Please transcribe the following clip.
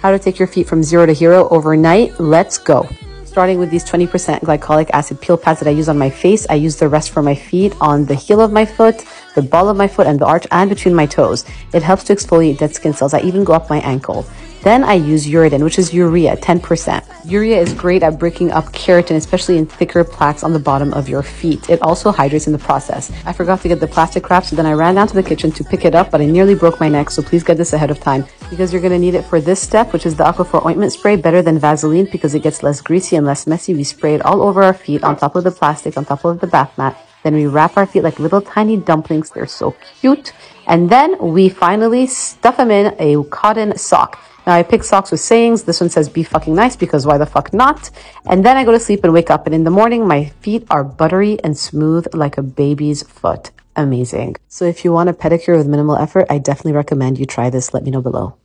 How to take your feet from zero to hero overnight. Let's go. Starting with these 20% glycolic acid peel pads that I use on my face. I use the rest for my feet on the heel of my foot, the ball of my foot, and the arch and between my toes. It helps to exfoliate dead skin cells. I even go up my ankle. Then I use Uridin, which is urea, 10%. Urea is great at breaking up keratin, especially in thicker plaques on the bottom of your feet. It also hydrates in the process. I forgot to get the plastic wrap, so then I ran down to the kitchen to pick it up, but I nearly broke my neck, so please get this ahead of time because you're going to need it for this step, which is the Aquaphor ointment spray, better than Vaseline because it gets less greasy and less messy. We spray it all over our feet, on top of the plastic, on top of the bath mat. Then we wrap our feet like little tiny dumplings. They're so cute. And then we finally stuff them in a cotton sock. Now I pick socks with sayings. This one says be fucking nice because why the fuck not? And then I go to sleep and wake up and in the morning my feet are buttery and smooth like a baby's foot. Amazing. So if you want a pedicure with minimal effort, I definitely recommend you try this. Let me know below.